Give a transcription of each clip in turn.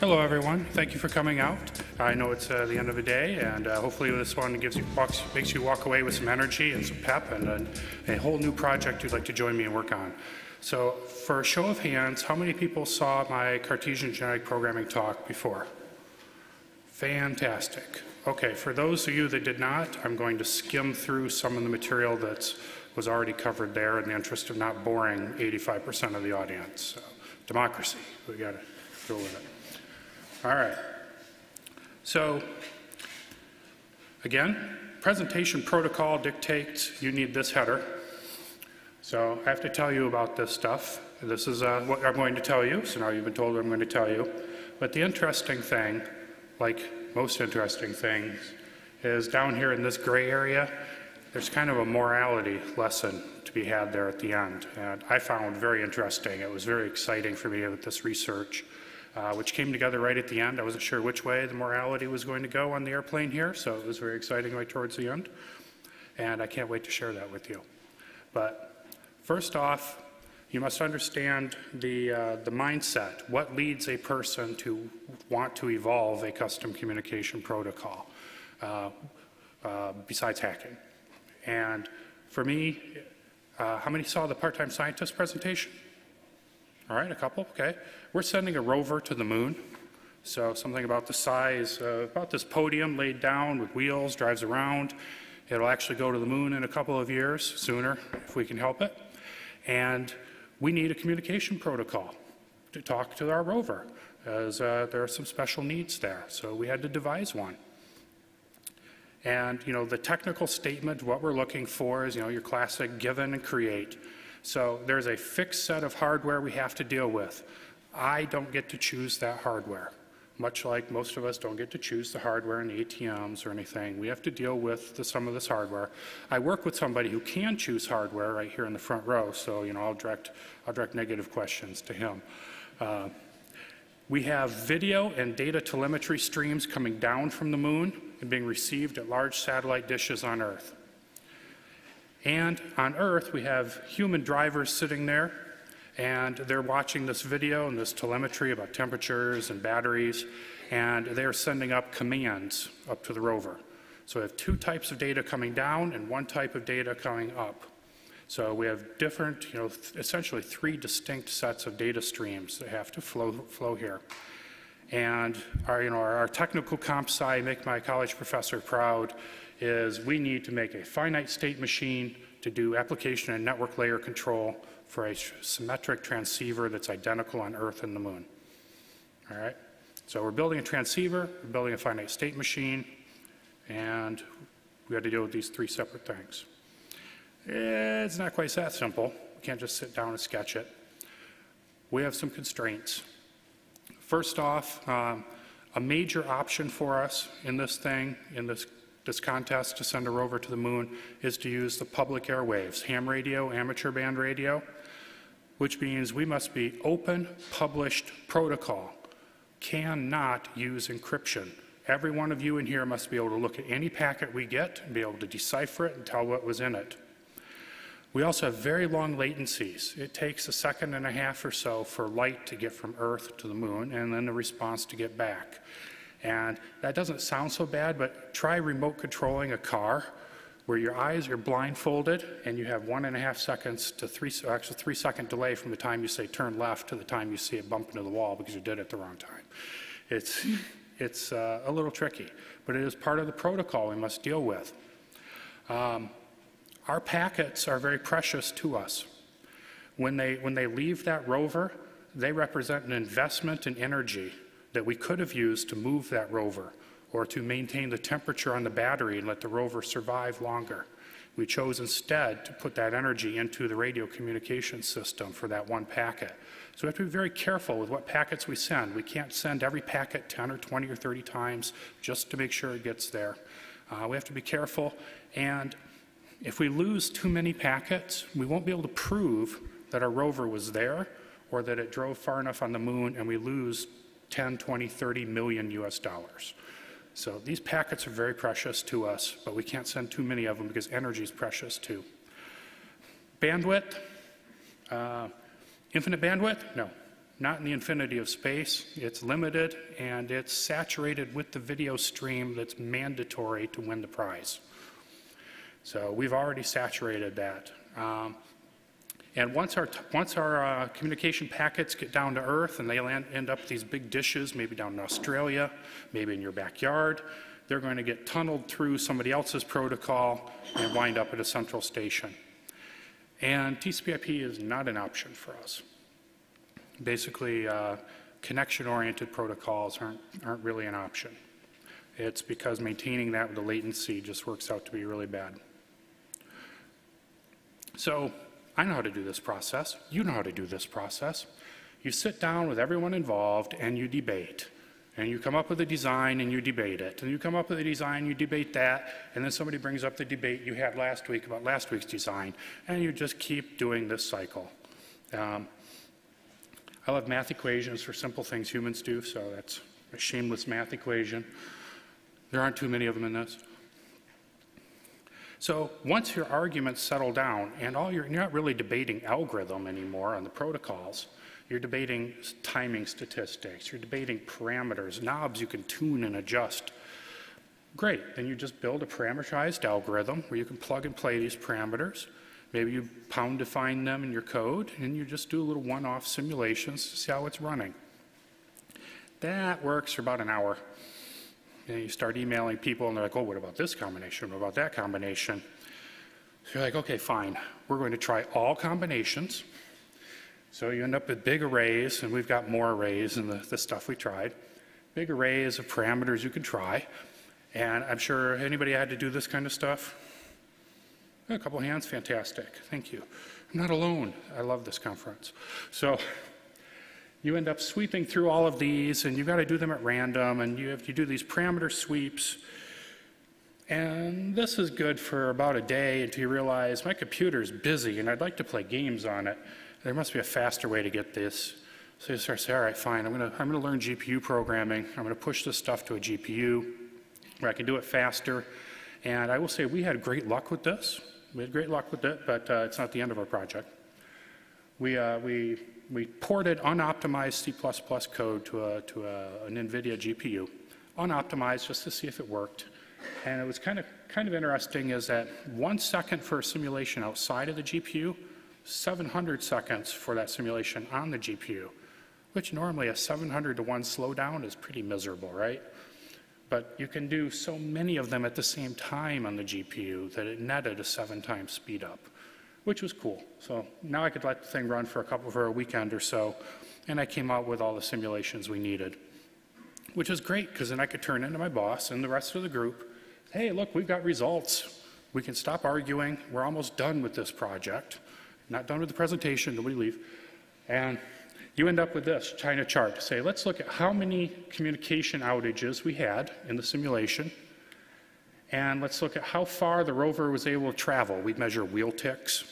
Hello, everyone. Thank you for coming out. I know it's uh, the end of the day, and uh, hopefully this one gives you walks, makes you walk away with some energy and some pep and a, a whole new project you'd like to join me and work on. So, for a show of hands, how many people saw my Cartesian genetic programming talk before? Fantastic. Okay, for those of you that did not, I'm going to skim through some of the material that was already covered there in the interest of not boring 85% of the audience. So, democracy, we got to go with it. All right. So, again, presentation protocol dictates you need this header. So I have to tell you about this stuff. This is uh, what I'm going to tell you, so now you've been told what I'm going to tell you. But the interesting thing, like most interesting things, is down here in this gray area, there's kind of a morality lesson to be had there at the end. And I found very interesting. It was very exciting for me with this research uh, which came together right at the end. I wasn't sure which way the morality was going to go on the airplane here, so it was very exciting right towards the end. And I can't wait to share that with you. But first off, you must understand the, uh, the mindset. What leads a person to want to evolve a custom communication protocol uh, uh, besides hacking? And for me, uh, how many saw the part-time scientist presentation? All right, a couple, okay. We're sending a rover to the moon. So something about the size, uh, about this podium laid down with wheels, drives around. It'll actually go to the moon in a couple of years, sooner if we can help it. And we need a communication protocol to talk to our rover, as uh, there are some special needs there. So we had to devise one. And you know, the technical statement, what we're looking for is you know your classic given and create. So there's a fixed set of hardware we have to deal with. I don't get to choose that hardware, much like most of us don't get to choose the hardware in the ATMs or anything. We have to deal with the, some of this hardware. I work with somebody who can choose hardware right here in the front row, so you know I'll direct, I'll direct negative questions to him. Uh, we have video and data telemetry streams coming down from the moon and being received at large satellite dishes on Earth. And on Earth, we have human drivers sitting there, and they're watching this video and this telemetry about temperatures and batteries, and they're sending up commands up to the rover. So we have two types of data coming down and one type of data coming up. So we have different, you know, essentially three distinct sets of data streams that have to flow, flow here. And our, you know, our, our technical comp sci make my college professor proud is we need to make a finite state machine to do application and network layer control for a symmetric transceiver that's identical on Earth and the Moon. All right? So we're building a transceiver, we're building a finite state machine, and we got to deal with these three separate things. It's not quite that simple. We can't just sit down and sketch it. We have some constraints. First off, um, a major option for us in this thing, in this this contest to send a rover to the moon is to use the public airwaves, ham radio, amateur band radio, which means we must be open, published protocol, cannot use encryption. Every one of you in here must be able to look at any packet we get and be able to decipher it and tell what was in it. We also have very long latencies. It takes a second and a half or so for light to get from Earth to the moon and then the response to get back. And that doesn't sound so bad, but try remote controlling a car where your eyes are blindfolded and you have one and a half seconds to three, actually three second delay from the time you say turn left to the time you see it bump into the wall because you did it the wrong time. It's, it's uh, a little tricky, but it is part of the protocol we must deal with. Um, our packets are very precious to us. When they, when they leave that rover, they represent an investment in energy that we could have used to move that rover or to maintain the temperature on the battery and let the rover survive longer. We chose instead to put that energy into the radio communication system for that one packet. So we have to be very careful with what packets we send. We can't send every packet 10 or 20 or 30 times just to make sure it gets there. Uh, we have to be careful. And if we lose too many packets, we won't be able to prove that our rover was there or that it drove far enough on the moon and we lose 10, 20, 30 million US dollars. So these packets are very precious to us, but we can't send too many of them because energy is precious too. Bandwidth, uh, infinite bandwidth? No, not in the infinity of space. It's limited and it's saturated with the video stream that's mandatory to win the prize. So we've already saturated that. Um, and once our, once our uh, communication packets get down to Earth and they land, end up these big dishes, maybe down in Australia, maybe in your backyard, they're going to get tunneled through somebody else's protocol and wind up at a central station. And TCP/IP is not an option for us. Basically, uh, connection-oriented protocols aren't, aren't really an option. It's because maintaining that with the latency just works out to be really bad. So I know how to do this process. You know how to do this process. You sit down with everyone involved and you debate. And you come up with a design and you debate it. And you come up with a design, you debate that, and then somebody brings up the debate you had last week about last week's design. And you just keep doing this cycle. Um, I love math equations for simple things humans do, so that's a shameless math equation. There aren't too many of them in this. So once your arguments settle down, and all you're, you're not really debating algorithm anymore on the protocols, you're debating timing statistics, you're debating parameters, knobs you can tune and adjust. Great, then you just build a parameterized algorithm where you can plug and play these parameters. Maybe you pound define them in your code, and you just do a little one-off simulations to see how it's running. That works for about an hour. And you start emailing people, and they're like, oh, what about this combination? What about that combination? So you're like, okay, fine. We're going to try all combinations. So you end up with big arrays, and we've got more arrays than the, the stuff we tried. Big arrays of parameters you can try. And I'm sure anybody had to do this kind of stuff? A couple hands, fantastic. Thank you. I'm not alone. I love this conference. So you end up sweeping through all of these, and you've got to do them at random, and you have to do these parameter sweeps. And this is good for about a day until you realize my computer's busy and I'd like to play games on it. There must be a faster way to get this. So you start saying, all right, fine, I'm going to I'm to learn GPU programming. I'm going to push this stuff to a GPU where I can do it faster. And I will say we had great luck with this. We had great luck with it, but uh, it's not the end of our project. We, uh, we we ported unoptimized C++ code to, a, to a, an NVIDIA GPU, unoptimized just to see if it worked. And it was kind of, kind of interesting is that one second for a simulation outside of the GPU, 700 seconds for that simulation on the GPU, which normally a 700 to 1 slowdown is pretty miserable, right? But you can do so many of them at the same time on the GPU that it netted a seven times speed up which was cool. So now I could let the thing run for a couple for a weekend or so, and I came out with all the simulations we needed, which was great because then I could turn into my boss and the rest of the group. Hey, look, we've got results. We can stop arguing. We're almost done with this project. Not done with the presentation. Nobody leave. And you end up with this China chart. Say, let's look at how many communication outages we had in the simulation and let's look at how far the rover was able to travel. We measure wheel ticks,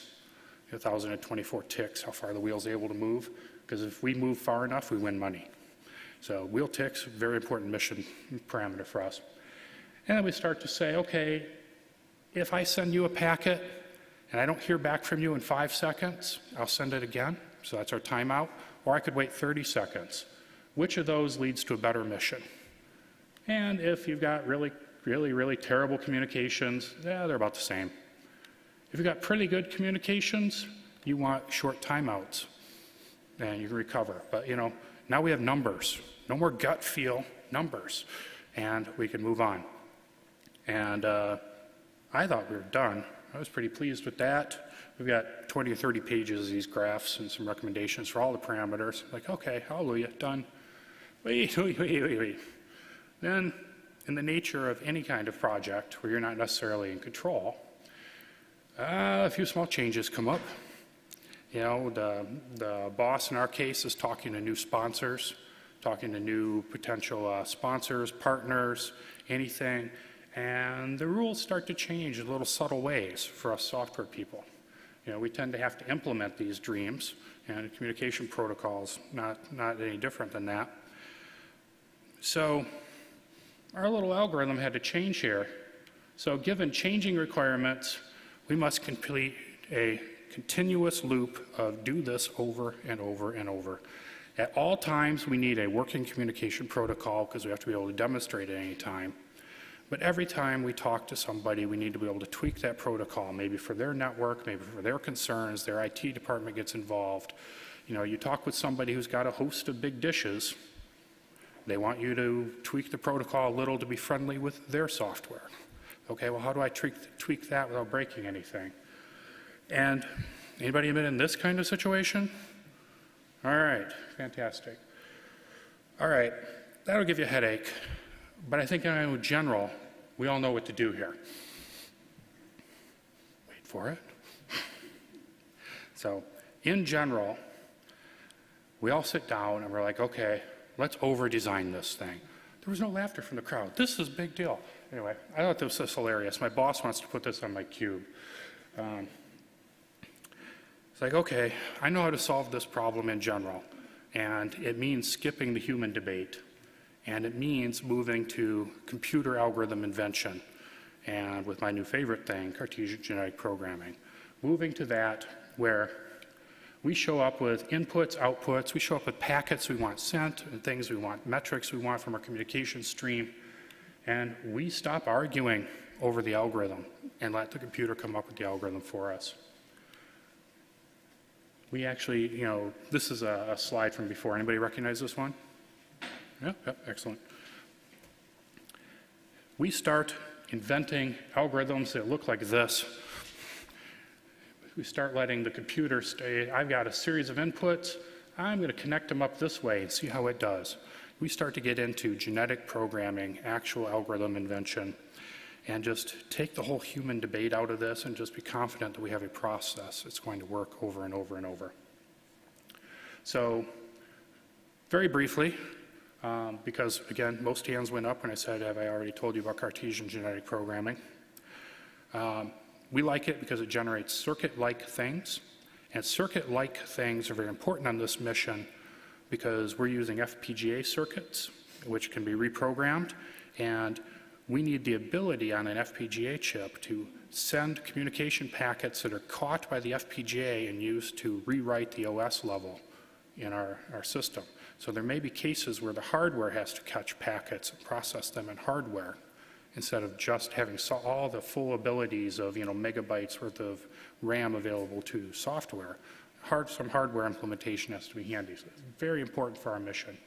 1,024 ticks, how far the wheel's able to move, because if we move far enough, we win money. So wheel ticks, very important mission parameter for us. And then we start to say, okay, if I send you a packet and I don't hear back from you in five seconds, I'll send it again. So that's our timeout. Or I could wait 30 seconds. Which of those leads to a better mission? And if you've got really really, really terrible communications, yeah, they're about the same. If you've got pretty good communications, you want short timeouts and you can recover. But, you know, now we have numbers. No more gut feel, numbers. And we can move on. And uh, I thought we were done. I was pretty pleased with that. We've got 20 or 30 pages of these graphs and some recommendations for all the parameters. Like, okay, hallelujah, done. Wait, wait, wait, wait, wait. Then in the nature of any kind of project where you're not necessarily in control, uh, a few small changes come up. You know, the, the boss in our case is talking to new sponsors, talking to new potential uh, sponsors, partners, anything, and the rules start to change in little subtle ways for us software people. You know, we tend to have to implement these dreams, and communication protocols not, not any different than that. So our little algorithm had to change here. So given changing requirements, we must complete a continuous loop of do this over and over and over. At all times, we need a working communication protocol because we have to be able to demonstrate at any time. But every time we talk to somebody, we need to be able to tweak that protocol, maybe for their network, maybe for their concerns, their IT department gets involved. You know, you talk with somebody who's got a host of big dishes, they want you to tweak the protocol a little to be friendly with their software. Okay, well, how do I tweak, tweak that without breaking anything? And anybody been in this kind of situation? All right, fantastic. All right, that'll give you a headache, but I think in general, we all know what to do here. Wait for it. So, in general, we all sit down and we're like, okay, let's over design this thing. There was no laughter from the crowd. This is a big deal. Anyway, I thought this was hilarious. My boss wants to put this on my cube. Um, it's like, okay, I know how to solve this problem in general, and it means skipping the human debate, and it means moving to computer algorithm invention, and with my new favorite thing, Cartesian genetic programming. Moving to that where we show up with inputs, outputs, we show up with packets we want sent, and things we want, metrics we want from our communication stream, and we stop arguing over the algorithm and let the computer come up with the algorithm for us. We actually, you know, this is a, a slide from before. Anybody recognize this one? Yeah, yeah, excellent. We start inventing algorithms that look like this. We start letting the computer stay, I've got a series of inputs, I'm going to connect them up this way and see how it does. We start to get into genetic programming, actual algorithm invention, and just take the whole human debate out of this and just be confident that we have a process that's going to work over and over and over. So, very briefly, um, because again, most hands went up when I said, Have I already told you about Cartesian genetic programming? Um, we like it because it generates circuit like things, and circuit like things are very important on this mission because we're using FPGA circuits, which can be reprogrammed, and we need the ability on an FPGA chip to send communication packets that are caught by the FPGA and used to rewrite the OS level in our, our system. So there may be cases where the hardware has to catch packets and process them in hardware instead of just having all the full abilities of you know megabytes worth of RAM available to software. Hard, some hardware implementation has to be handy. So it's very important for our mission.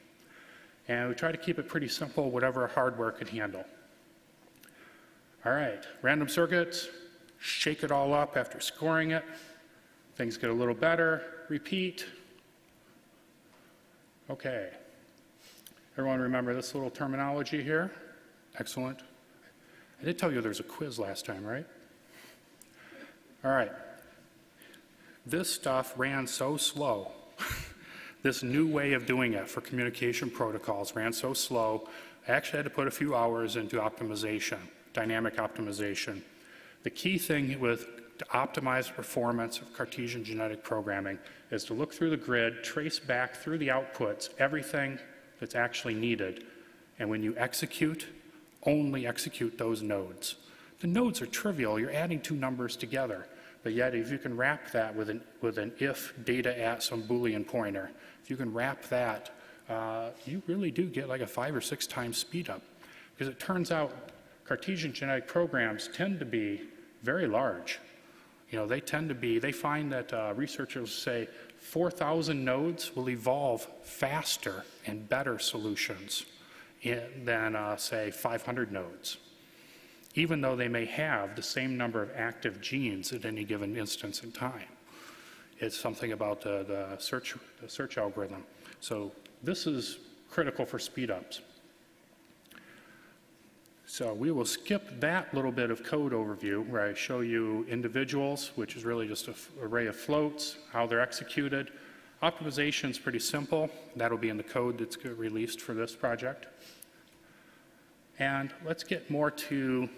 And we try to keep it pretty simple, whatever hardware could handle. All right, random circuits, shake it all up after scoring it. Things get a little better, repeat. Okay. Everyone remember this little terminology here? Excellent. I did tell you there was a quiz last time, right? All right. This stuff ran so slow. this new way of doing it for communication protocols ran so slow, I actually had to put a few hours into optimization dynamic optimization. The key thing with to optimize performance of Cartesian genetic programming is to look through the grid, trace back through the outputs everything that's actually needed, and when you execute, only execute those nodes. The nodes are trivial, you're adding two numbers together, but yet if you can wrap that with an, with an if data at some Boolean pointer, if you can wrap that, uh, you really do get like a five or six times speed up. Because it turns out Cartesian genetic programs tend to be very large. You know, they tend to be, they find that uh, researchers say 4,000 nodes will evolve faster and better solutions than, uh, say, 500 nodes, even though they may have the same number of active genes at any given instance in time. It's something about the, the, search, the search algorithm. So this is critical for speedups. So we will skip that little bit of code overview where I show you individuals, which is really just an array of floats, how they're executed. Optimization is pretty simple. That'll be in the code that's released for this project. And let's get more to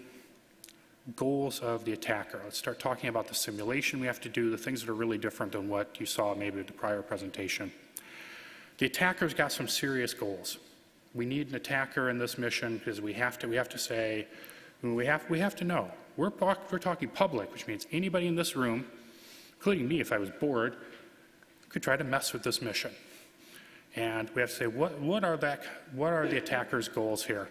goals of the attacker. Let's start talking about the simulation we have to do, the things that are really different than what you saw maybe in the prior presentation. The attacker's got some serious goals we need an attacker in this mission because we have to, we have to say, we have, we have to know. We're, we're talking public, which means anybody in this room, including me if I was bored, could try to mess with this mission. And we have to say, what, what, are, that, what are the attacker's goals here?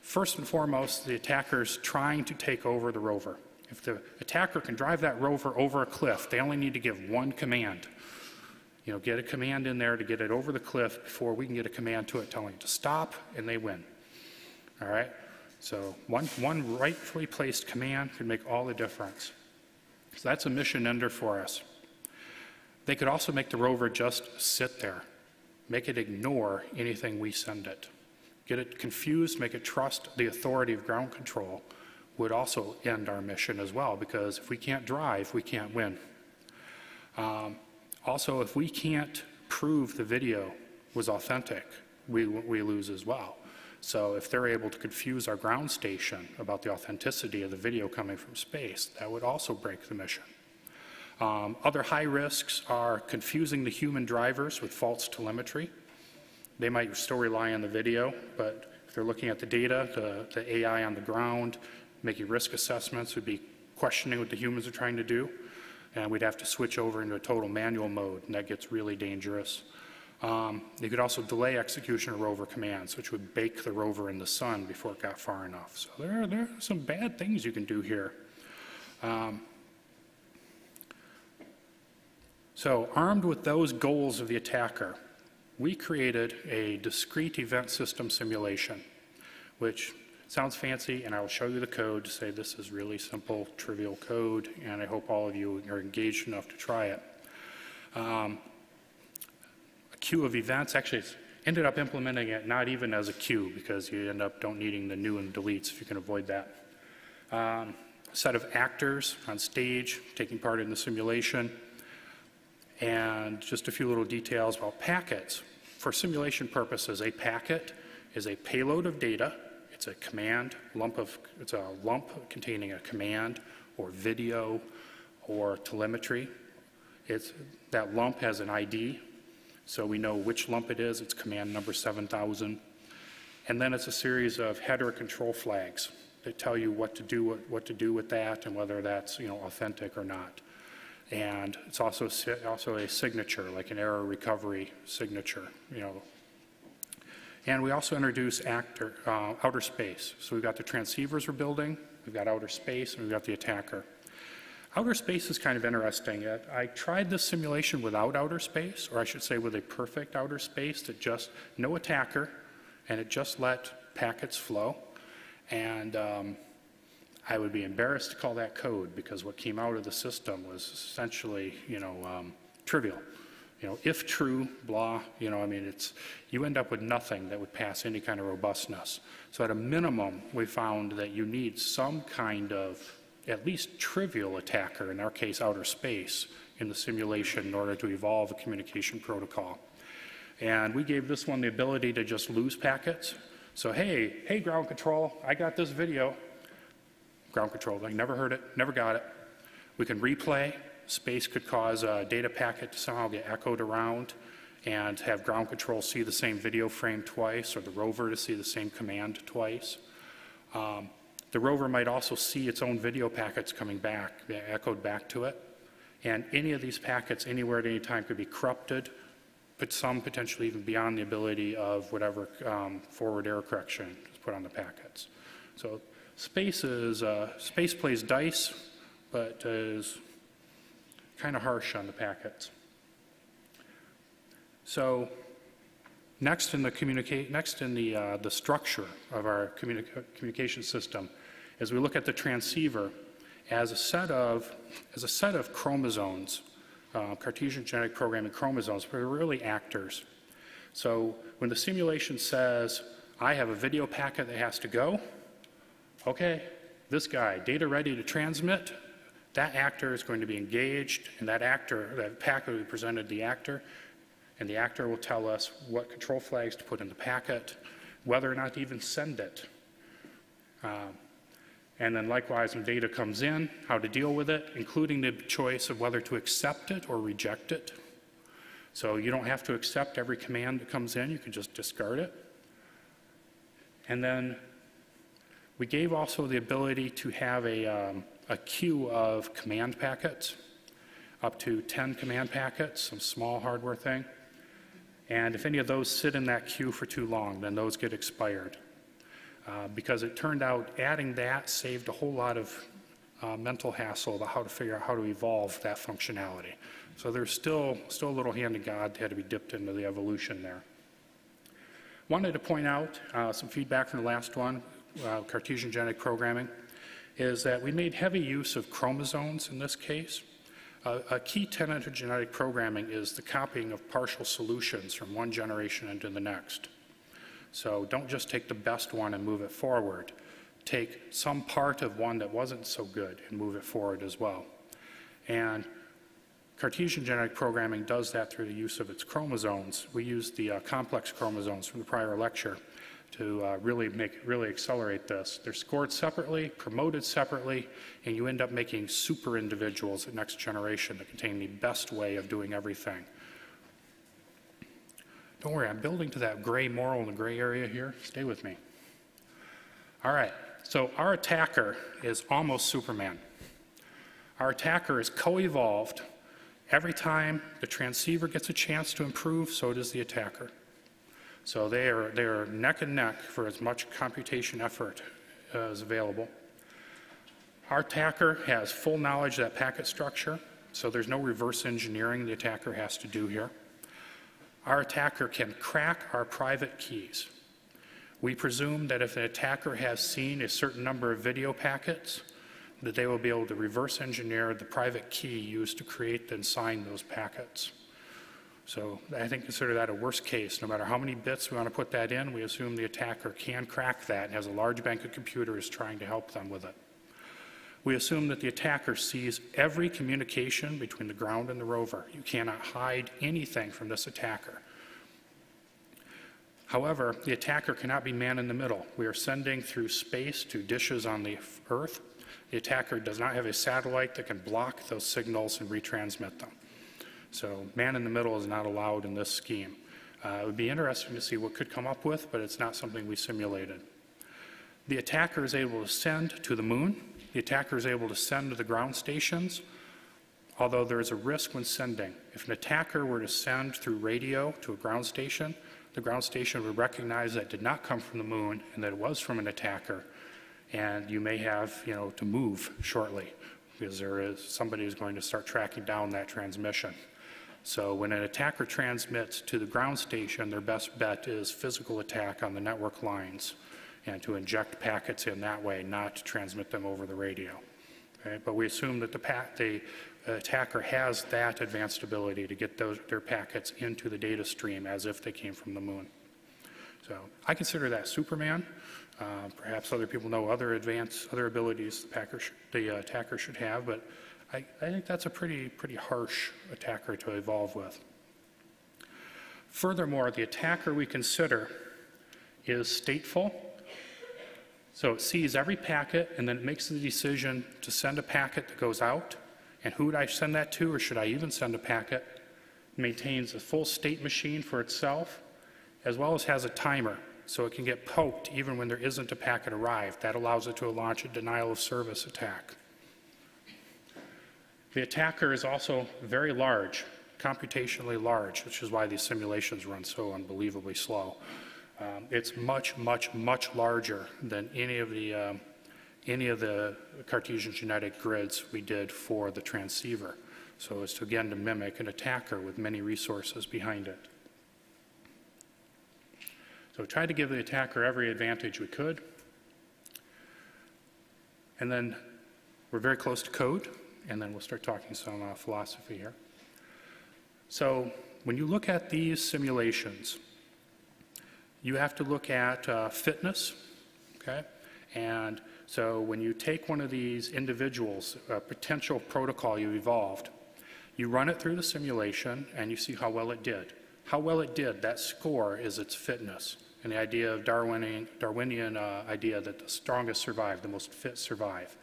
First and foremost, the attacker's trying to take over the rover. If the attacker can drive that rover over a cliff, they only need to give one command. You know, get a command in there to get it over the cliff before we can get a command to it telling it to stop, and they win. All right? So one, one rightfully placed command could make all the difference. So that's a mission ender for us. They could also make the rover just sit there, make it ignore anything we send it. Get it confused, make it trust the authority of ground control would also end our mission as well, because if we can't drive, we can't win. Um, also, if we can't prove the video was authentic, we, we lose as well. So if they're able to confuse our ground station about the authenticity of the video coming from space, that would also break the mission. Um, other high risks are confusing the human drivers with false telemetry. They might still rely on the video, but if they're looking at the data, the, the AI on the ground, making risk assessments would be questioning what the humans are trying to do. And we'd have to switch over into a total manual mode, and that gets really dangerous. Um, you could also delay execution of rover commands, which would bake the rover in the sun before it got far enough. So there, there are some bad things you can do here. Um, so armed with those goals of the attacker, we created a discrete event system simulation, which sounds fancy, and I will show you the code to say this is really simple, trivial code, and I hope all of you are engaged enough to try it. Um, a queue of events, actually, ended up implementing it not even as a queue because you end up don't needing the new and deletes if you can avoid that. Um, a set of actors on stage taking part in the simulation, and just a few little details about packets. For simulation purposes, a packet is a payload of data. It's a command lump of, it's a lump containing a command or video or telemetry. It's, that lump has an ID, so we know which lump it is. It's command number 7000. And then it's a series of header control flags that tell you what to do, what to do with that and whether that's you know, authentic or not. And it's also, also a signature, like an error recovery signature, you know. And we also introduce actor, uh, outer space. So we've got the transceivers we're building, we've got outer space, and we've got the attacker. Outer space is kind of interesting. I tried this simulation without outer space, or I should say with a perfect outer space that just, no attacker, and it just let packets flow. And um, I would be embarrassed to call that code because what came out of the system was essentially, you know, um, trivial. You know, if true, blah, you know, I mean, it's, you end up with nothing that would pass any kind of robustness. So at a minimum, we found that you need some kind of at least trivial attacker, in our case, outer space, in the simulation in order to evolve a communication protocol. And we gave this one the ability to just lose packets. So, hey, hey, ground control, I got this video ground control. Like, never heard it, never got it. We can replay. Space could cause a data packet to somehow get echoed around and have ground control see the same video frame twice or the rover to see the same command twice. Um, the rover might also see its own video packets coming back, echoed back to it. And any of these packets anywhere at any time could be corrupted, but some potentially even beyond the ability of whatever um, forward error correction is put on the packets. So Space is, uh, space plays dice, but is kind of harsh on the packets. So next in the communicate, next in the, uh, the structure of our communica communication system, as we look at the transceiver as a set of, as a set of chromosomes, uh, Cartesian genetic programming chromosomes, but really actors. So when the simulation says, I have a video packet that has to go, okay, this guy, data ready to transmit, that actor is going to be engaged, and that actor, that packet will be presented the actor, and the actor will tell us what control flags to put in the packet, whether or not to even send it. Um, and then likewise, when data comes in, how to deal with it, including the choice of whether to accept it or reject it. So you don't have to accept every command that comes in, you can just discard it. And then we gave also the ability to have a, um, a queue of command packets, up to 10 command packets, some small hardware thing. And if any of those sit in that queue for too long, then those get expired. Uh, because it turned out adding that saved a whole lot of uh, mental hassle about how to figure out how to evolve that functionality. So there's still, still a little hand of God that had to be dipped into the evolution there. Wanted to point out uh, some feedback from the last one, uh, Cartesian genetic programming, is that we made heavy use of chromosomes in this case. Uh, a key tenet of genetic programming is the copying of partial solutions from one generation into the next. So don't just take the best one and move it forward. Take some part of one that wasn't so good and move it forward as well. And Cartesian genetic programming does that through the use of its chromosomes. We used the uh, complex chromosomes from the prior lecture to uh, really make really accelerate this. They're scored separately, promoted separately, and you end up making super individuals at next generation that contain the best way of doing everything. Don't worry, I'm building to that gray moral in the gray area here. Stay with me. All right, so our attacker is almost Superman. Our attacker is co-evolved. Every time the transceiver gets a chance to improve, so does the attacker. So they are, they are neck and neck for as much computation effort as available. Our attacker has full knowledge of that packet structure, so there's no reverse engineering the attacker has to do here. Our attacker can crack our private keys. We presume that if an attacker has seen a certain number of video packets, that they will be able to reverse engineer the private key used to create and sign those packets. So I think consider that a worst case. No matter how many bits we want to put that in, we assume the attacker can crack that and has a large bank of computers trying to help them with it. We assume that the attacker sees every communication between the ground and the rover. You cannot hide anything from this attacker. However, the attacker cannot be man in the middle. We are sending through space to dishes on the Earth. The attacker does not have a satellite that can block those signals and retransmit them. So man in the middle is not allowed in this scheme. Uh, it would be interesting to see what could come up with, but it's not something we simulated. The attacker is able to send to the moon. The attacker is able to send to the ground stations, although there is a risk when sending. If an attacker were to send through radio to a ground station, the ground station would recognize that did not come from the moon and that it was from an attacker. And you may have, you know, to move shortly because there is somebody who's going to start tracking down that transmission. So when an attacker transmits to the ground station, their best bet is physical attack on the network lines and to inject packets in that way, not to transmit them over the radio. Okay? But we assume that the, the attacker has that advanced ability to get those, their packets into the data stream as if they came from the moon. So I consider that Superman. Uh, perhaps other people know other advanced, other abilities the, the attacker should have, but I, I think that's a pretty, pretty harsh attacker to evolve with. Furthermore, the attacker we consider is stateful. So it sees every packet and then it makes the decision to send a packet that goes out. And who would I send that to, or should I even send a packet? It maintains a full state machine for itself, as well as has a timer, so it can get poked even when there isn't a packet arrived. That allows it to launch a denial of service attack. The attacker is also very large, computationally large, which is why these simulations run so unbelievably slow. Um, it's much, much, much larger than any of the um, any of the Cartesian genetic grids we did for the transceiver. So it's to, again to mimic an attacker with many resources behind it. So we tried to give the attacker every advantage we could. And then we're very close to code and then we'll start talking some uh, philosophy here. So when you look at these simulations, you have to look at uh, fitness, okay? And so when you take one of these individuals, a potential protocol you evolved, you run it through the simulation and you see how well it did. How well it did, that score is its fitness. And the idea of Darwinian, Darwinian uh, idea that the strongest survive, the most fit survive.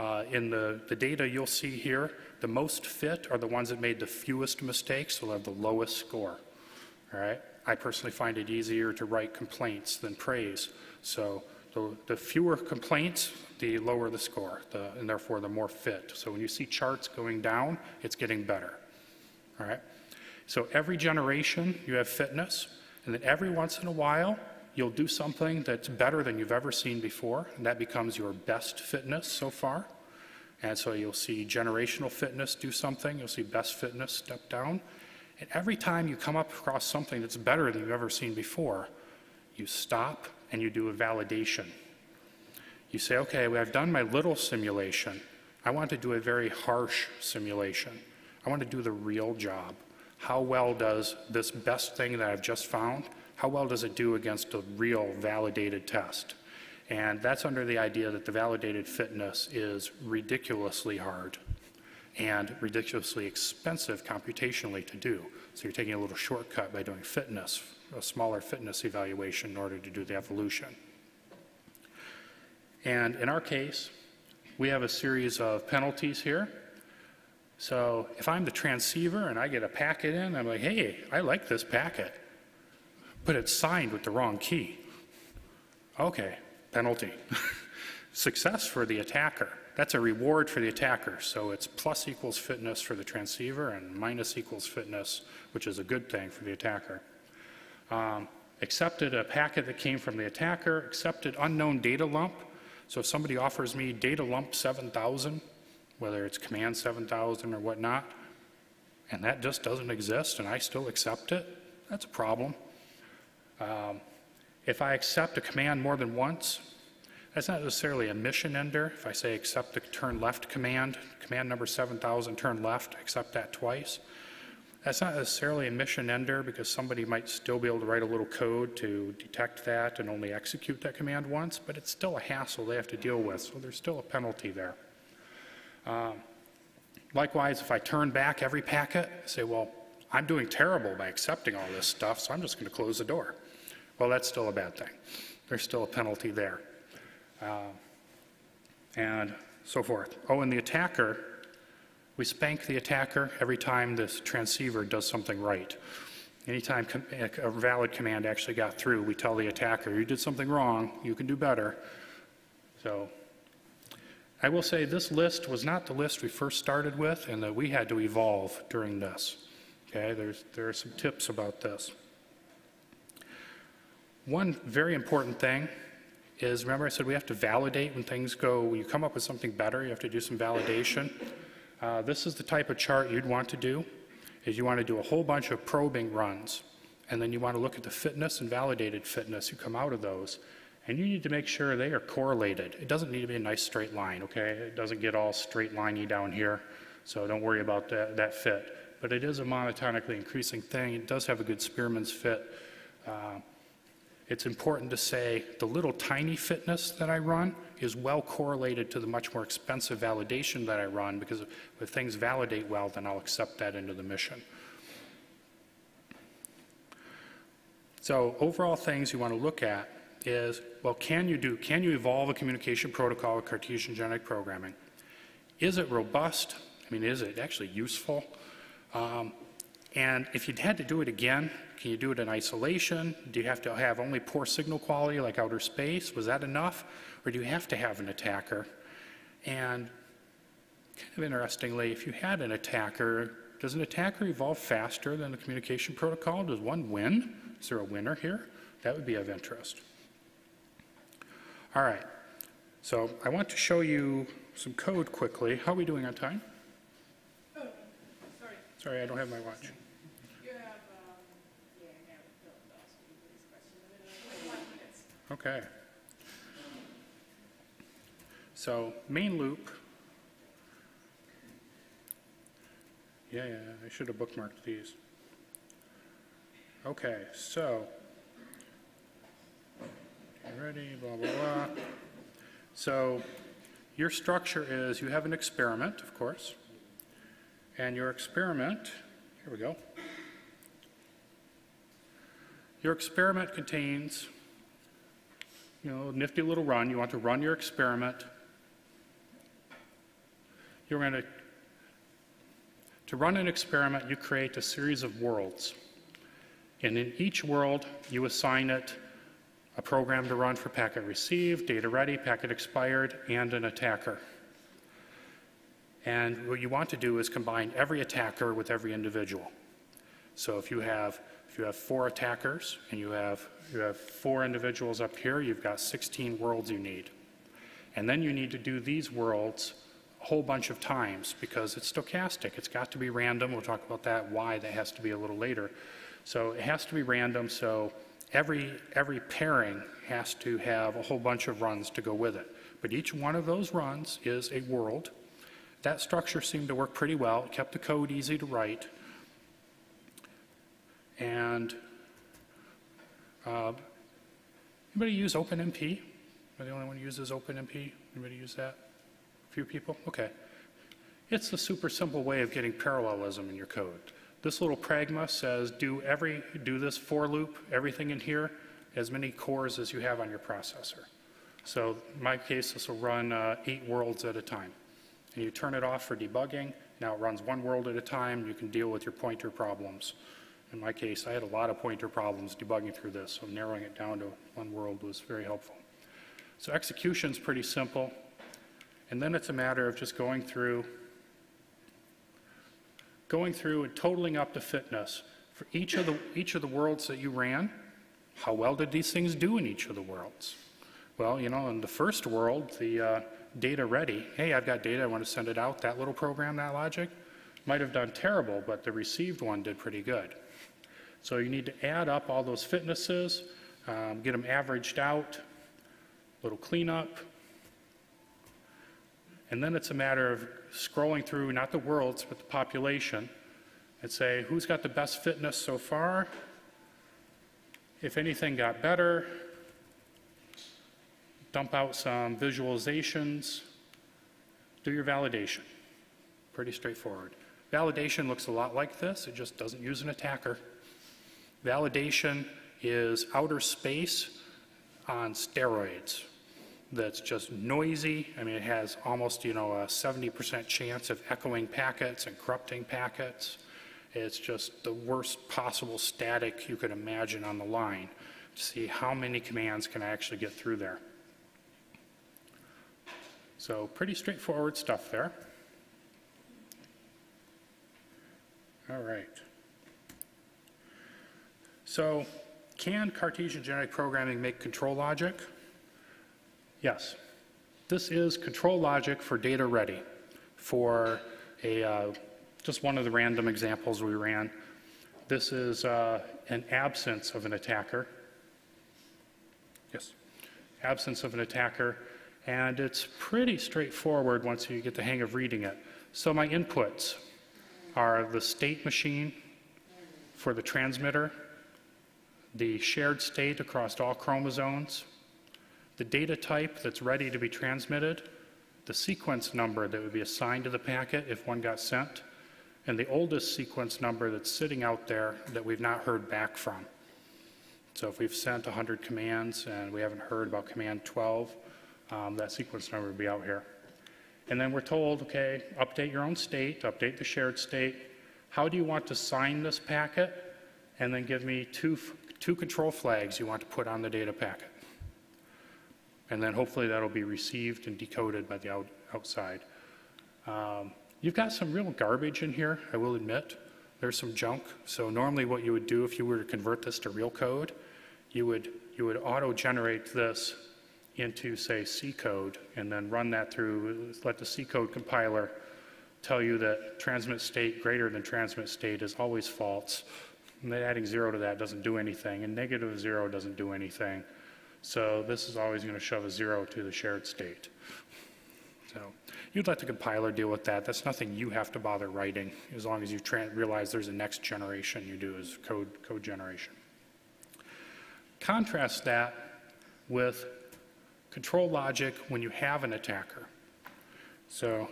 Uh, in the, the data you'll see here, the most fit are the ones that made the fewest mistakes, so they'll have the lowest score. All right? I personally find it easier to write complaints than praise. So the, the fewer complaints, the lower the score, the, and therefore the more fit. So when you see charts going down, it's getting better. All right? So every generation, you have fitness, and then every once in a while, you'll do something that's better than you've ever seen before, and that becomes your best fitness so far. And so you'll see generational fitness do something, you'll see best fitness step down. And every time you come up across something that's better than you've ever seen before, you stop and you do a validation. You say, okay, well, I've done my little simulation. I want to do a very harsh simulation. I want to do the real job. How well does this best thing that I've just found, how well does it do against a real validated test? And that's under the idea that the validated fitness is ridiculously hard and ridiculously expensive computationally to do. So you're taking a little shortcut by doing fitness, a smaller fitness evaluation in order to do the evolution. And in our case, we have a series of penalties here. So if I'm the transceiver and I get a packet in, I'm like, hey, I like this packet, but it's signed with the wrong key. Okay, penalty. Success for the attacker. That's a reward for the attacker. So it's plus equals fitness for the transceiver and minus equals fitness, which is a good thing for the attacker. Um, accepted a packet that came from the attacker, accepted unknown data lump. So if somebody offers me data lump 7000, whether it's command 7000 or whatnot, and that just doesn't exist and I still accept it, that's a problem. Um, if I accept a command more than once, that's not necessarily a mission ender. If I say accept the turn left command, command number 7000, turn left, accept that twice. That's not necessarily a mission ender because somebody might still be able to write a little code to detect that and only execute that command once, but it's still a hassle they have to deal with, so there's still a penalty there. Um, likewise, if I turn back every packet, say, well, I'm doing terrible by accepting all this stuff, so I'm just going to close the door. Well, that's still a bad thing. There's still a penalty there. Uh, and so forth. Oh, and the attacker we spank the attacker every time this transceiver does something right. Anytime a valid command actually got through, we tell the attacker, you did something wrong, you can do better. So I will say this list was not the list we first started with and that we had to evolve during this. Okay, There's, there are some tips about this. One very important thing is, remember I said we have to validate when things go, when you come up with something better, you have to do some validation. Uh, this is the type of chart you'd want to do, is you want to do a whole bunch of probing runs, and then you want to look at the fitness and validated fitness who come out of those, and you need to make sure they are correlated. It doesn't need to be a nice straight line, okay? It doesn't get all straight liney down here, so don't worry about that, that fit. But it is a monotonically increasing thing. It does have a good Spearman's fit. Uh, it's important to say the little tiny fitness that I run is well correlated to the much more expensive validation that I run because if things validate well, then I'll accept that into the mission. So overall things you want to look at is, well, can you do, can you evolve a communication protocol with Cartesian genetic programming? Is it robust? I mean, is it actually useful? Um, and if you had to do it again, can you do it in isolation? Do you have to have only poor signal quality like outer space? Was that enough? Or do you have to have an attacker? And kind of interestingly, if you had an attacker, does an attacker evolve faster than the communication protocol? Does one win? Is there a winner here? That would be of interest. All right, so I want to show you some code quickly. How are we doing on time? Sorry. Sorry, I don't have my watch. Okay. So main loop. Yeah, yeah, I should have bookmarked these. Okay, so ready, blah, blah, blah. So your structure is you have an experiment, of course, and your experiment, here we go. Your experiment contains you know, nifty little run. You want to run your experiment. You're going to, to run an experiment, you create a series of worlds. And in each world, you assign it a program to run for packet received, data ready, packet expired, and an attacker. And what you want to do is combine every attacker with every individual. So if you have, if you have four attackers and you have, you have four individuals up here, you've got 16 worlds you need. And then you need to do these worlds a whole bunch of times because it's stochastic. It's got to be random. We'll talk about that, why that has to be a little later. So it has to be random, so every, every pairing has to have a whole bunch of runs to go with it. But each one of those runs is a world. That structure seemed to work pretty well. It kept the code easy to write. And uh, anybody use OpenMP? Am I the only one who uses OpenMP? Anybody use that? A few people? Okay. It's a super simple way of getting parallelism in your code. This little pragma says do every do this for loop, everything in here, as many cores as you have on your processor. So in my case, this will run uh, eight worlds at a time. And you turn it off for debugging. Now it runs one world at a time. You can deal with your pointer problems. In my case, I had a lot of pointer problems debugging through this, so narrowing it down to one world was very helpful. So execution's pretty simple. And then it's a matter of just going through, going through and totaling up the fitness for each of the, each of the worlds that you ran. How well did these things do in each of the worlds? Well, you know, in the first world, the uh, data ready, hey, I've got data, I want to send it out, that little program, that logic, might have done terrible, but the received one did pretty good. So you need to add up all those fitnesses, um, get them averaged out, little cleanup, and then it's a matter of scrolling through not the worlds, but the population and say, who's got the best fitness so far? If anything got better, dump out some visualizations, do your validation. Pretty straightforward. Validation looks a lot like this, it just doesn't use an attacker. Validation is outer space on steroids that's just noisy. I mean, it has almost, you know, a 70% chance of echoing packets and corrupting packets. It's just the worst possible static you could imagine on the line to see how many commands can I actually get through there. So pretty straightforward stuff there. All right. So can Cartesian genetic programming make control logic? Yes. This is control logic for data ready for a, uh, just one of the random examples we ran. This is uh, an absence of an attacker. Yes. Absence of an attacker. And it's pretty straightforward once you get the hang of reading it. So my inputs are the state machine for the transmitter, the shared state across all chromosomes, the data type that's ready to be transmitted, the sequence number that would be assigned to the packet if one got sent, and the oldest sequence number that's sitting out there that we've not heard back from. So if we've sent 100 commands and we haven't heard about command 12, um, that sequence number would be out here. And then we're told, okay, update your own state, update the shared state. How do you want to sign this packet? And then give me two, two control flags you want to put on the data packet and then hopefully that'll be received and decoded by the out, outside. Um, you've got some real garbage in here, I will admit. There's some junk. So normally what you would do if you were to convert this to real code, you would, you would auto-generate this into, say, C code, and then run that through, let the C code compiler tell you that transmit state greater than transmit state is always false. And adding zero to that doesn't do anything, and negative zero doesn't do anything. So this is always going to shove a zero to the shared state. So you'd let the compiler deal with that. That's nothing you have to bother writing as long as you realize there's a next generation you do as code, code generation. Contrast that with control logic when you have an attacker. So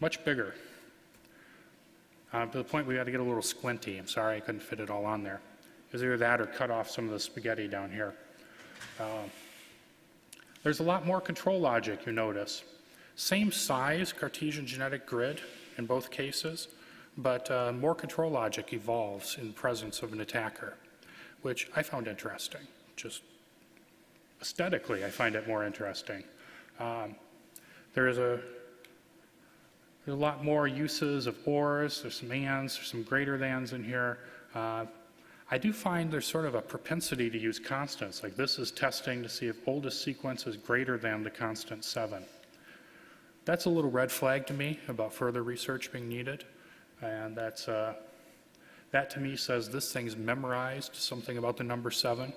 much bigger. Uh, to the point we had to get a little squinty. I'm sorry I couldn't fit it all on there is either that or cut off some of the spaghetti down here. Uh, there's a lot more control logic, you notice. Same size Cartesian genetic grid in both cases, but uh, more control logic evolves in presence of an attacker, which I found interesting. Just aesthetically, I find it more interesting. Um, there is a There's a lot more uses of ors, there's some ands, there's some greater thans in here. Uh, I do find there's sort of a propensity to use constants, like this is testing to see if oldest sequence is greater than the constant 7. That's a little red flag to me about further research being needed, and that's, uh, that to me says this thing's memorized something about the number 7.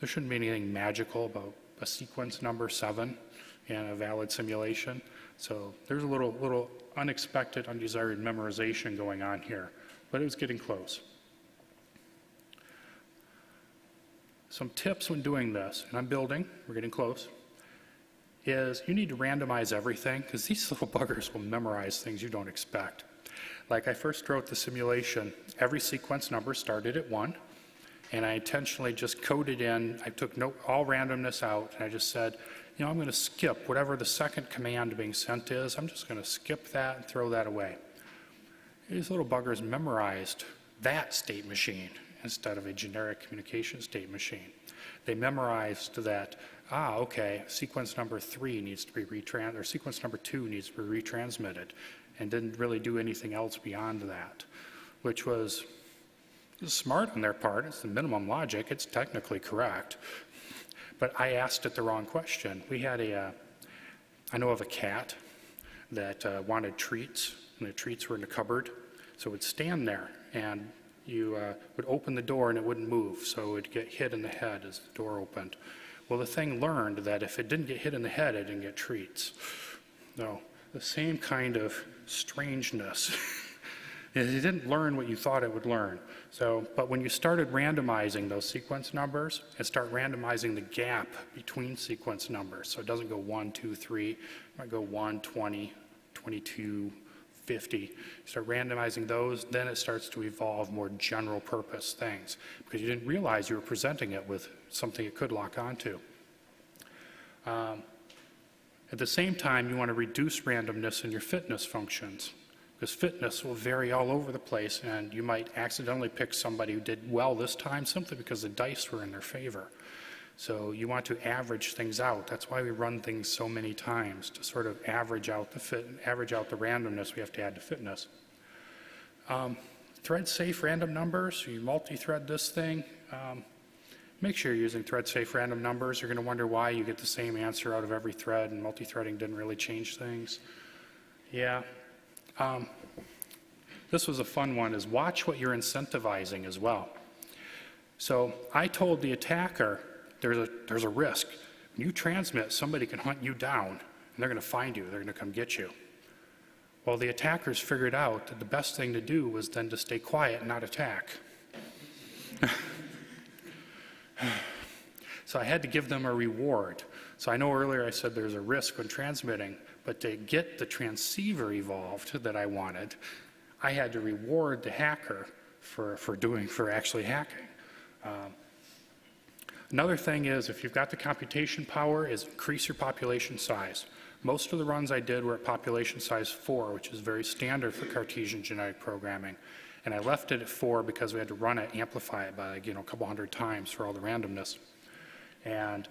There shouldn't be anything magical about a sequence number 7 in a valid simulation. So there's a little, little unexpected, undesired memorization going on here, but it was getting close. Some tips when doing this, and I'm building, we're getting close, is you need to randomize everything because these little buggers will memorize things you don't expect. Like I first wrote the simulation, every sequence number started at 1, and I intentionally just coded in, I took no, all randomness out, and I just said, you know, I'm going to skip whatever the second command being sent is, I'm just going to skip that and throw that away. These little buggers memorized that state machine instead of a generic communication state machine. They memorized that, ah, okay, sequence number three needs to be retrans, or sequence number two needs to be retransmitted, and didn't really do anything else beyond that, which was smart on their part. It's the minimum logic. It's technically correct. But I asked it the wrong question. We had a, uh, I know of a cat that uh, wanted treats, and the treats were in the cupboard. So it would stand there, and you uh, would open the door and it wouldn't move, so it would get hit in the head as the door opened. Well, the thing learned that if it didn't get hit in the head, it didn't get treats. No, the same kind of strangeness. it didn't learn what you thought it would learn. So, but when you started randomizing those sequence numbers and start randomizing the gap between sequence numbers, so it doesn't go 1, 2, 3, it might go 1, 20, 22, 50. You start randomizing those, then it starts to evolve more general purpose things because you didn't realize you were presenting it with something it could lock onto. Um, at the same time, you want to reduce randomness in your fitness functions because fitness will vary all over the place and you might accidentally pick somebody who did well this time simply because the dice were in their favor. So you want to average things out. That's why we run things so many times to sort of average out the fit, average out the randomness we have to add to fitness. Um, thread safe random numbers. You multi-thread this thing. Um, make sure you're using thread safe random numbers. You're going to wonder why you get the same answer out of every thread, and multi-threading didn't really change things. Yeah. Um, this was a fun one. Is watch what you're incentivizing as well. So I told the attacker there's a, there's a risk. When you transmit, somebody can hunt you down, and they're going to find you. They're going to come get you. Well, the attackers figured out that the best thing to do was then to stay quiet and not attack. so I had to give them a reward. So I know earlier I said there's a risk when transmitting, but to get the transceiver evolved that I wanted, I had to reward the hacker for, for doing, for actually hacking. Um, Another thing is if you've got the computation power is increase your population size. Most of the runs I did were at population size 4, which is very standard for Cartesian genetic programming. And I left it at 4 because we had to run it, amplify it by you know, a couple hundred times for all the randomness. And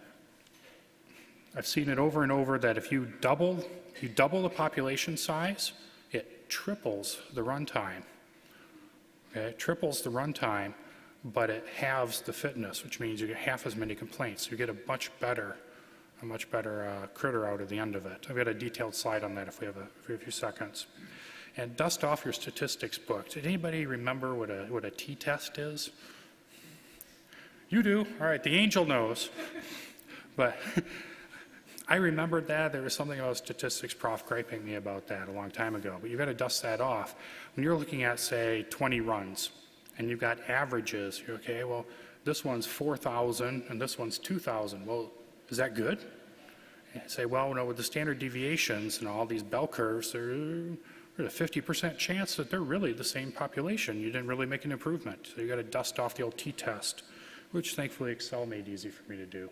I've seen it over and over that if you double, you double the population size, it triples the runtime. Okay, it triples the runtime but it halves the fitness, which means you get half as many complaints. You get a much better, a much better uh, critter out at the end of it. I've got a detailed slide on that if we have a, we have a few seconds. And dust off your statistics book. Did anybody remember what a, what a t-test is? You do? All right, the angel knows. but I remembered that. There was something about statistics prof griping me about that a long time ago. But you've got to dust that off. When you're looking at, say, 20 runs, and you've got averages. Okay, well, this one's 4,000 and this one's 2,000. Well, is that good? And say, well, no, with the standard deviations and all these bell curves, there's a 50% chance that they're really the same population. You didn't really make an improvement. So you've got to dust off the old t-test, which thankfully Excel made easy for me to do.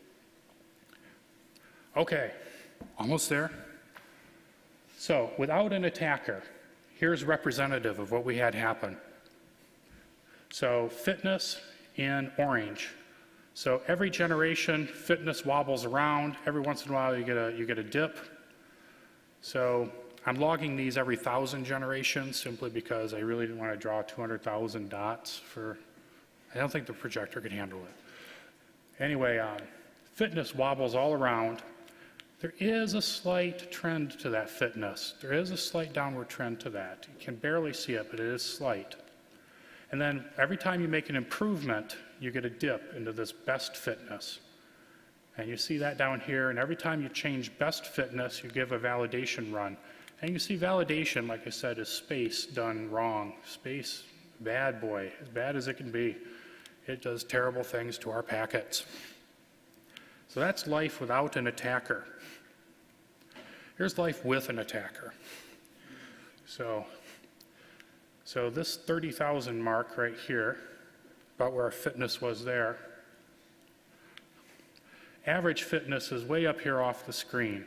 Okay, almost there. So without an attacker, here's representative of what we had happen. So fitness in orange. So every generation, fitness wobbles around. Every once in a while, you get a, you get a dip. So I'm logging these every 1,000 generations simply because I really didn't want to draw 200,000 dots for, I don't think the projector could handle it. Anyway, um, fitness wobbles all around. There is a slight trend to that fitness. There is a slight downward trend to that. You can barely see it, but it is slight. And then every time you make an improvement, you get a dip into this best fitness. And you see that down here, and every time you change best fitness, you give a validation run. And you see validation, like I said, is space done wrong. Space, bad boy, as bad as it can be. It does terrible things to our packets. So that's life without an attacker. Here's life with an attacker. So, so this 30,000 mark right here, about where our fitness was there, average fitness is way up here off the screen.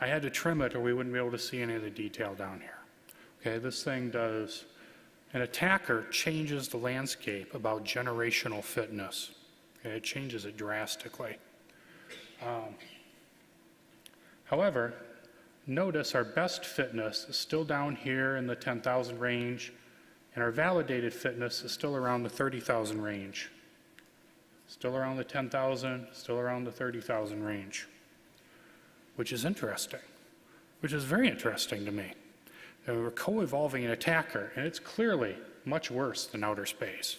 I had to trim it or we wouldn't be able to see any of the detail down here. Okay, this thing does, an attacker changes the landscape about generational fitness. Okay, it changes it drastically. Um, however, notice our best fitness is still down here in the 10,000 range, and our validated fitness is still around the 30,000 range. Still around the 10,000, still around the 30,000 range which is interesting, which is very interesting to me. And we're co-evolving an attacker, and it's clearly much worse than outer space.